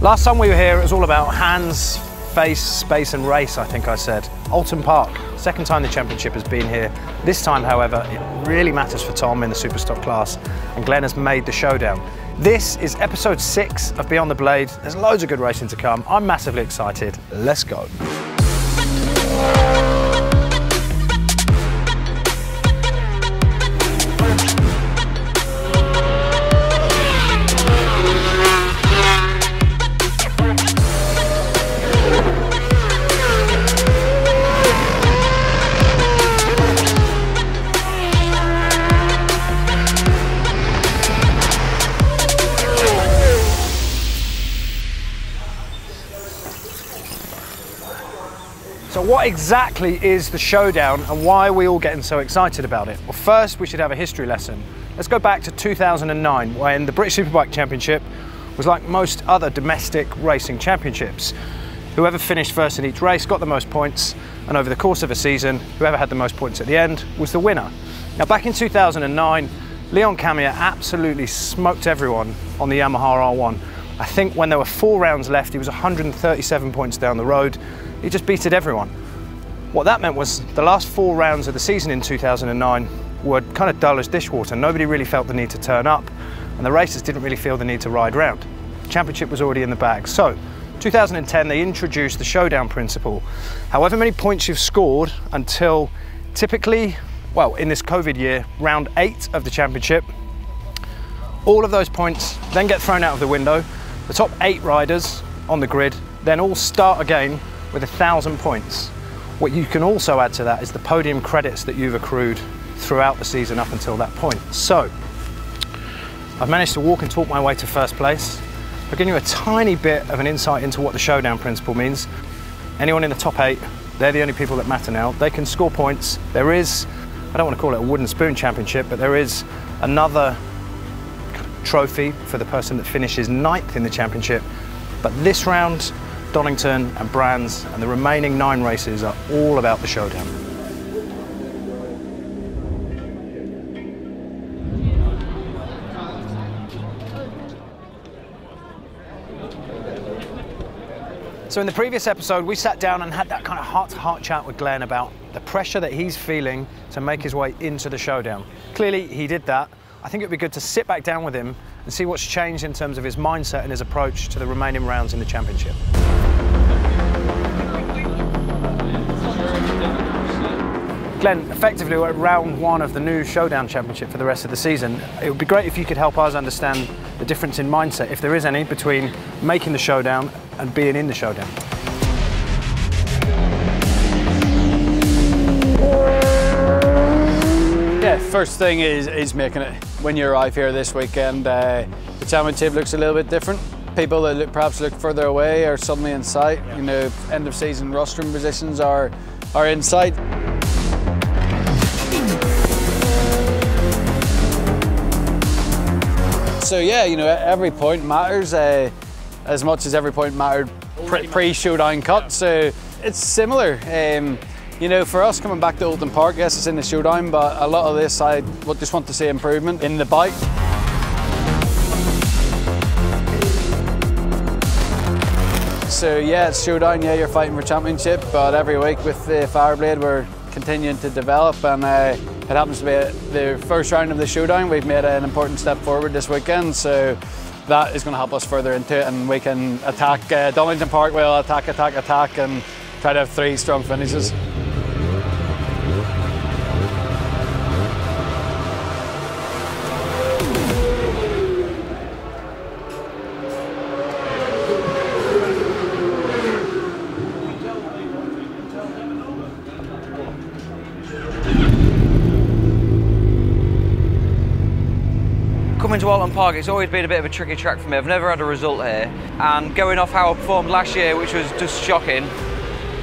Last time we were here, it was all about hands, face, space and race, I think I said. Oulton Park, second time the championship has been here. This time, however, it really matters for Tom in the Superstock class, and Glenn has made the showdown. This is episode six of Beyond the Blade. There's loads of good racing to come. I'm massively excited. Let's go. So what exactly is the showdown and why are we all getting so excited about it? Well, first we should have a history lesson. Let's go back to 2009 when the British Superbike Championship was like most other domestic racing championships. Whoever finished first in each race got the most points and over the course of a season, whoever had the most points at the end was the winner. Now back in 2009, Leon Camier absolutely smoked everyone on the Yamaha R1. I think when there were four rounds left, he was 137 points down the road he just beated everyone. What that meant was the last four rounds of the season in 2009 were kind of dull as dishwater. Nobody really felt the need to turn up, and the racers didn't really feel the need to ride round. Championship was already in the bag. So, 2010, they introduced the showdown principle. However many points you've scored until typically, well, in this COVID year, round eight of the championship, all of those points then get thrown out of the window. The top eight riders on the grid then all start again with a thousand points. What you can also add to that is the podium credits that you've accrued throughout the season up until that point. So, I've managed to walk and talk my way to first place. I've given you a tiny bit of an insight into what the showdown principle means. Anyone in the top eight, they're the only people that matter now. They can score points. There is, I don't want to call it a wooden spoon championship, but there is another trophy for the person that finishes ninth in the championship. But this round, Donington and Brands and the remaining nine races are all about the showdown. So in the previous episode, we sat down and had that kind of heart-to-heart -heart chat with Glenn about the pressure that he's feeling to make his way into the showdown. Clearly, he did that. I think it'd be good to sit back down with him and see what's changed in terms of his mindset and his approach to the remaining rounds in the championship. Glenn, effectively we're at round one of the new Showdown Championship for the rest of the season. It would be great if you could help us understand the difference in mindset, if there is any, between making the Showdown and being in the Showdown. Yeah, first thing is, is making it. When you arrive here this weekend, uh, the championship looks a little bit different. People that look, perhaps look further away are suddenly in sight. You know, end of season rostrum positions are, are in sight. So yeah, you know, every point matters uh, as much as every point mattered pre-showdown cut. So it's similar. Um, you know, for us coming back to Oulton Park, yes, it's in the showdown, but a lot of this I would just want to see improvement in the bike. So yeah, it's showdown. Yeah, you're fighting for championship, but every week with the Fireblade, we're continuing to develop and. Uh, it happens to be the first round of the showdown. We've made an important step forward this weekend, so that is going to help us further into it and we can attack uh, Donington Park, we'll attack, attack, attack and try to have three strong finishes. Coming to Oulton Park, it's always been a bit of a tricky track for me. I've never had a result here. And going off how I performed last year, which was just shocking,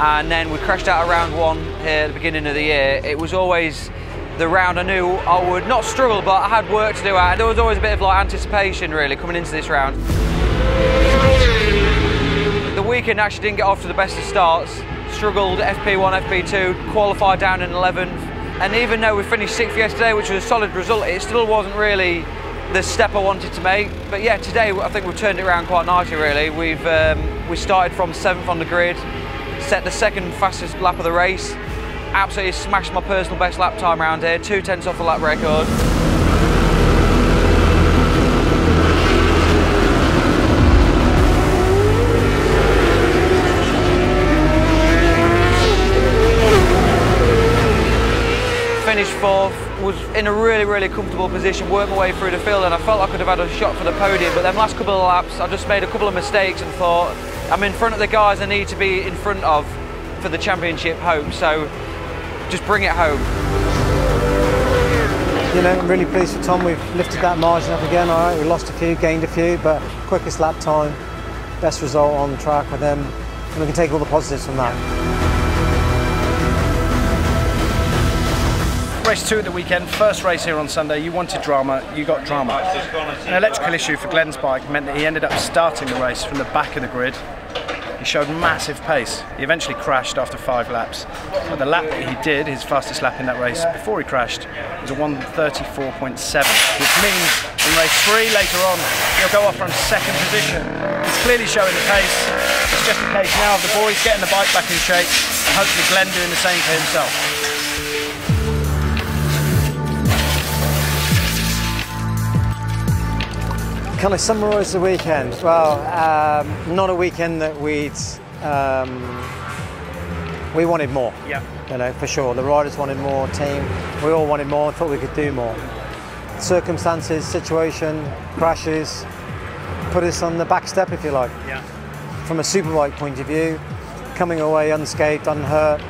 and then we crashed out of round one here at the beginning of the year, it was always the round I knew I would not struggle, but I had work to do. And there was always a bit of like anticipation really coming into this round. The weekend actually didn't get off to the best of starts. Struggled FP1, FP2, qualified down in 11th. And even though we finished sixth yesterday, which was a solid result, it still wasn't really the step I wanted to make. But yeah, today I think we've turned it around quite nicely. Really, we've um, we started from seventh on the grid, set the second fastest lap of the race, absolutely smashed my personal best lap time around here, two tenths off the lap record. Was in a really, really comfortable position, worked my way through the field, and I felt I could have had a shot for the podium. But then last couple of laps, I just made a couple of mistakes and thought, I'm in front of the guys I need to be in front of for the championship home. So just bring it home. You know, I'm really pleased with Tom. We've lifted that margin up again. All right, we lost a few, gained a few, but quickest lap time, best result on the track with them, and we can take all the positives from that. Race two at the weekend, first race here on Sunday. You wanted drama, you got drama. An electrical issue for Glenn's bike meant that he ended up starting the race from the back of the grid. He showed massive pace. He eventually crashed after five laps. But the lap that he did, his fastest lap in that race before he crashed, was a 134.7, which means in race three later on, he'll go off from second position. He's clearly showing the pace. It's just a case now of the boys getting the bike back in shape and hopefully Glenn doing the same for himself. Can I summarise the weekend? Well, um, not a weekend that we'd um, we wanted more. Yeah. You know, for sure. The riders wanted more. Team, we all wanted more. Thought we could do more. Circumstances, situation, crashes, put us on the back step, if you like. Yeah. From a superbike point of view, coming away unscathed, unhurt,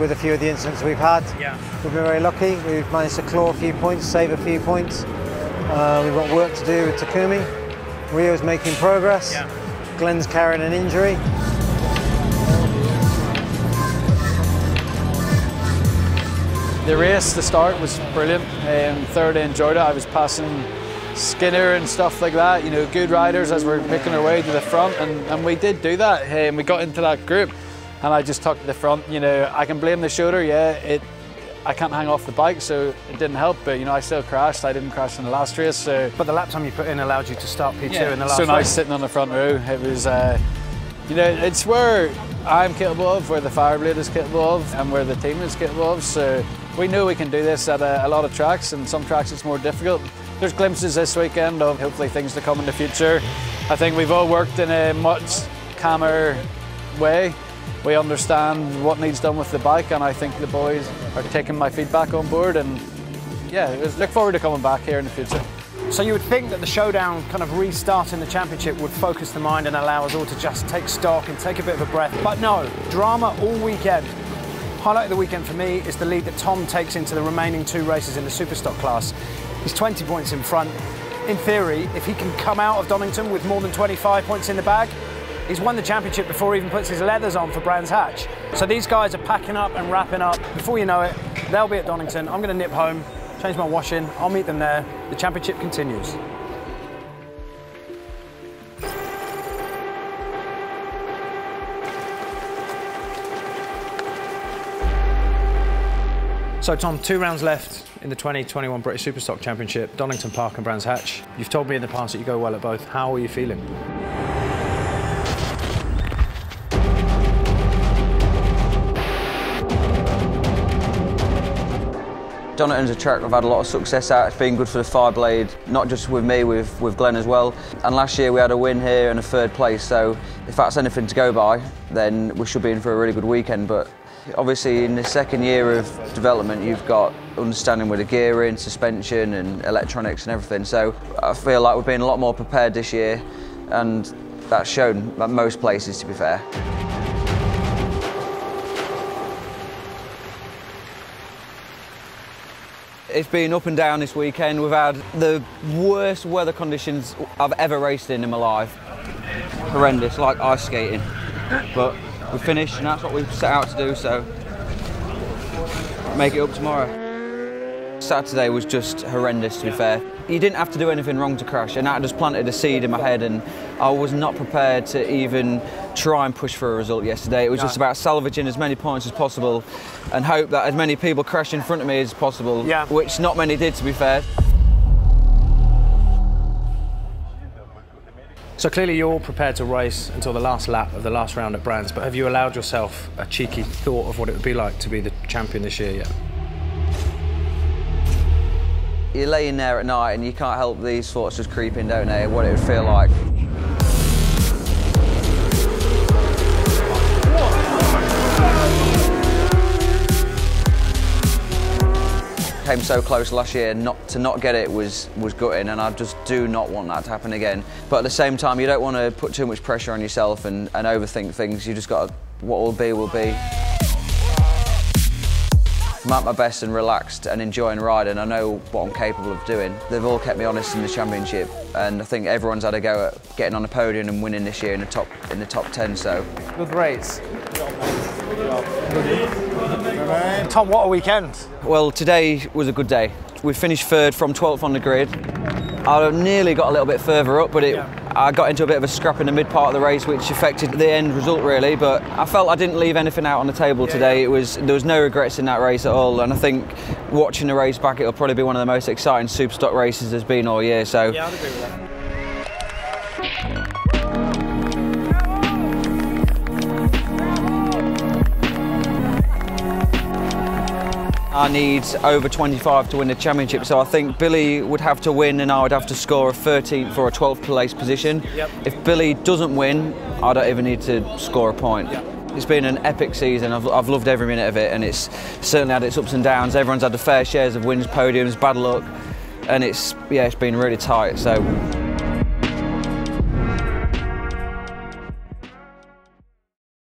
with a few of the incidents we've had. Yeah. We've been very lucky. We've managed to claw a few points, save a few points. Uh, we've got work to do with Takumi. Ryo's making progress. Yeah. Glenn's carrying an injury. The race, the start was brilliant. Um, third, I enjoyed it. I was passing Skinner and stuff like that. You know, good riders as we're making our way to the front, and, and we did do that. Um, we got into that group, and I just took the front. You know, I can blame the shoulder. Yeah, it I can't hang off the bike, so it didn't help. But you know, I still crashed. I didn't crash in the last race. So, but the lap time you put in allowed you to start P2 yeah, in the last. So nice race. sitting on the front row. It was, uh, you know, it's where I'm capable of, where the Fireblade is capable of, and where the team is capable of. So we know we can do this at a, a lot of tracks, and some tracks it's more difficult. There's glimpses this weekend of hopefully things to come in the future. I think we've all worked in a much calmer way we understand what needs done with the bike, and I think the boys are taking my feedback on board. And yeah, look forward to coming back here in the future. So you would think that the showdown kind of restarting the championship would focus the mind and allow us all to just take stock and take a bit of a breath. But no, drama all weekend. Highlight of the weekend for me is the lead that Tom takes into the remaining two races in the Superstock class. He's 20 points in front. In theory, if he can come out of Donington with more than 25 points in the bag, He's won the championship before he even puts his leathers on for Brands Hatch. So these guys are packing up and wrapping up. Before you know it, they'll be at Donington. I'm going to nip home, change my washing. I'll meet them there. The championship continues. So Tom, two rounds left in the 2021 British Superstock Championship, Donington Park and Brands Hatch. You've told me in the past that you go well at both. How are you feeling? Donington's a track I've had a lot of success at. It's been good for the Fireblade, not just with me, with, with Glenn as well. And last year we had a win here and a third place, so if that's anything to go by, then we should be in for a really good weekend. But obviously in the second year of development, you've got understanding with the gearing, suspension and electronics and everything. So I feel like we've been a lot more prepared this year and that's shown at most places, to be fair. It's been up and down this weekend. We've had the worst weather conditions I've ever raced in in my life. Horrendous, like ice skating. But we finished and that's what we set out to do, so make it up tomorrow. Saturday was just horrendous, to be fair. You didn't have to do anything wrong to crash, and that just planted a seed in my head, and I was not prepared to even try and push for a result yesterday. It was just about salvaging as many points as possible and hope that as many people crash in front of me as possible, yeah. which not many did, to be fair. So clearly you're all prepared to race until the last lap of the last round at Brands, but have you allowed yourself a cheeky thought of what it would be like to be the champion this year yet? You're laying there at night and you can't help these thoughts just creeping, don't they? What it would feel like. Came so close last year not to not get it was was gutting and I just do not want that to happen again but at the same time you don't want to put too much pressure on yourself and, and overthink things you just got to, what will be will be I'm at my best and relaxed and enjoying riding. I know what I'm capable of doing. They've all kept me honest in the championship, and I think everyone's had a go at getting on the podium and winning this year in the top in the top ten. So good race. Tom, what a weekend! Well, today was a good day. We finished third from 12th on the grid. I nearly got a little bit further up, but it, yeah. I got into a bit of a scrap in the mid part of the race, which affected the end result really. But I felt I didn't leave anything out on the table yeah, today. Yeah. It was there was no regrets in that race at all, and I think watching the race back, it'll probably be one of the most exciting Superstock races there's been all year. So. Yeah, I'd agree with that. I need over 25 to win the championship, so I think Billy would have to win and I would have to score a 13th or a 12th place position. Yep. If Billy doesn't win, I don't even need to score a point. Yep. It's been an epic season. I've, I've loved every minute of it, and it's certainly had its ups and downs. Everyone's had the fair shares of wins, podiums, bad luck, and it's yeah, it's been really tight. So